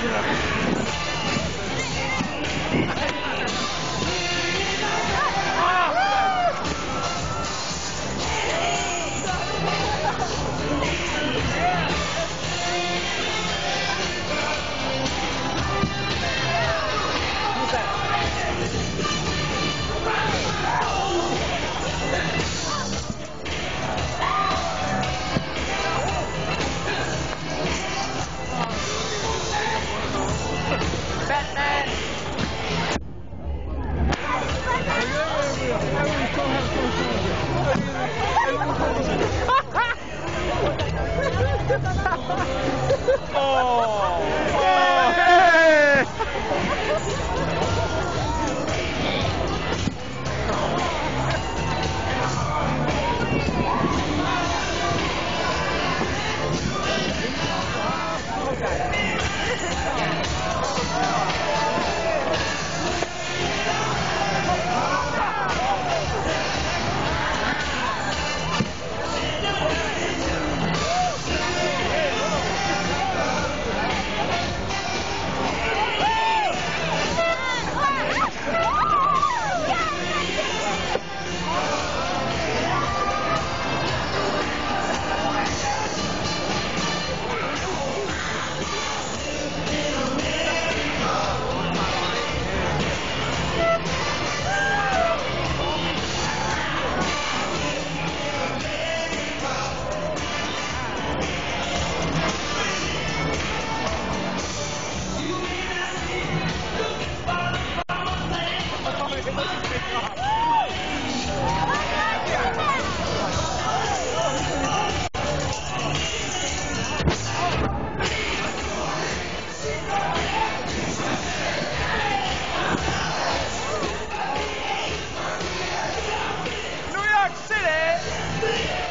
Yeah. Batman! oh! Yeah.